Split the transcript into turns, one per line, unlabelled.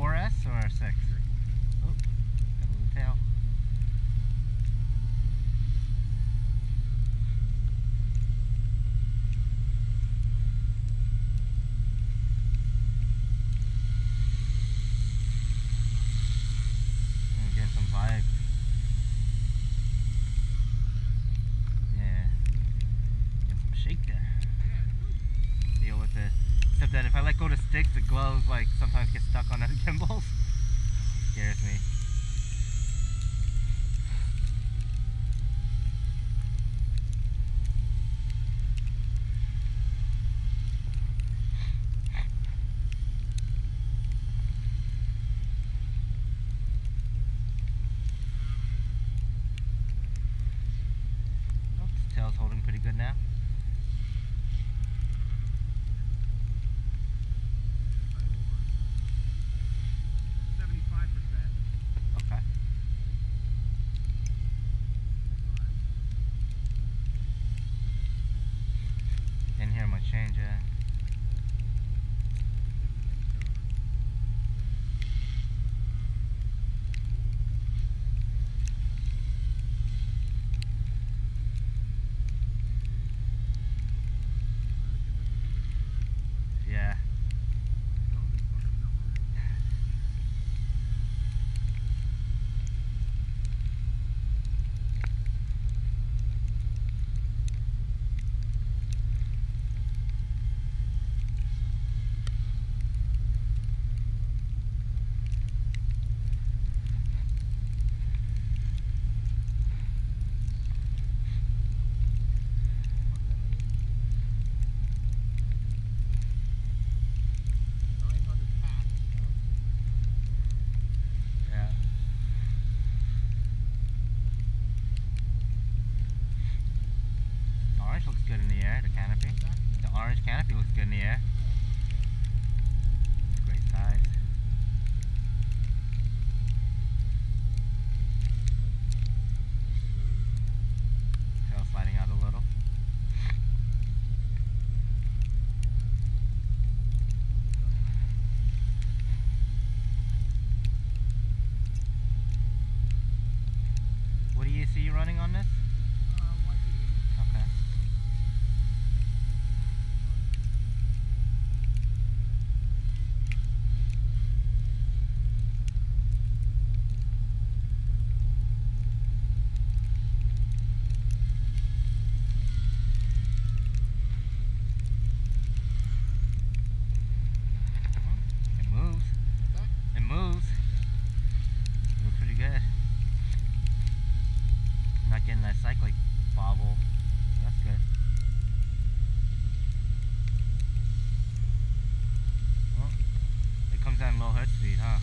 4S or a 6? Oh, got a little tail. Like sometimes get stuck on other gimbals. Scares me. Tail's holding pretty good now. Change, yeah. Orange looks good in the air, the canopy. The orange canopy looks good in the air. Great size. Tail sliding out a little. What do you see running on this? cyclic bobble. That's good. Well, it comes down low head speed, huh?